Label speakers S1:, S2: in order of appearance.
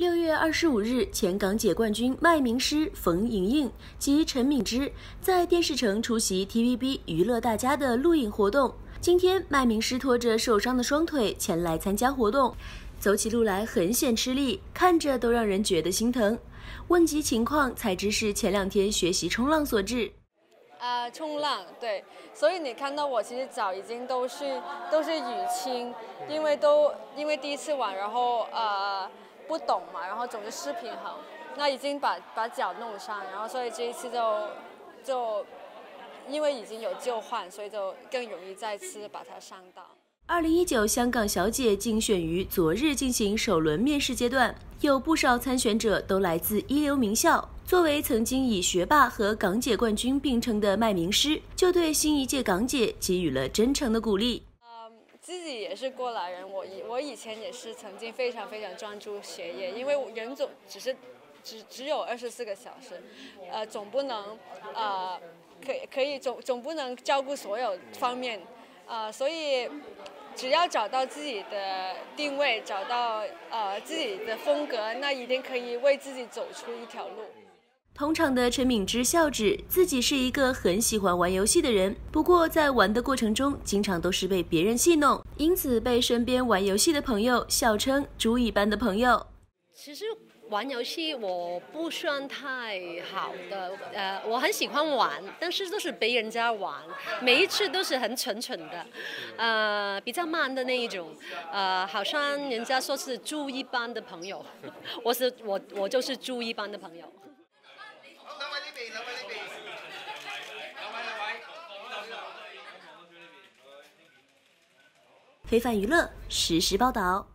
S1: 六月二十五日，前港姐冠军麦名诗冯莹莹及陈敏之在电视城出席 TVB 娱乐大家的录影活动。今天，麦名诗拖着受伤的双腿前来参加活动，走起路来很显吃力，看着都让人觉得心疼。问及情况，才知是前两天学习冲浪所致。
S2: 啊，冲浪对，所以你看到我其实脚已经都是都是淤青，因为都因为第一次玩，然后呃。不懂嘛，然后总是失平衡，那已经把把脚弄伤，然后所以这一次就就因为已经有旧患，所以就更容易再次把它伤到。
S1: 二零一九香港小姐竞选于昨日进行首轮面试阶段，有不少参选者都来自一流名校。作为曾经以学霸和港姐冠军并称的麦名诗，就对新一届港姐给予了真诚的鼓励。
S2: 自己也是过来人，我以我以前也是曾经非常非常专注学业，因为人总只是只只有二十四个小时，呃，总不能呃可可以总总不能照顾所有方面，啊，所以只要找到自己的定位，找到呃自己的风格，那一定可以为自己走出一条路。
S1: 同场的陈敏之笑指自己是一个很喜欢玩游戏的人，不过在玩的过程中，经常都是被别人戏弄，因此被身边玩游戏的朋友笑称“猪一般的朋友”。
S3: 其实玩游戏我不算太好的，呃，我很喜欢玩，但是都是被人家玩，每一次都是很蠢蠢的，呃，比较慢的那一种，呃，好像人家说是猪一般的朋友，我是我我就是猪一般的朋友。
S1: 非凡娱乐实时报道。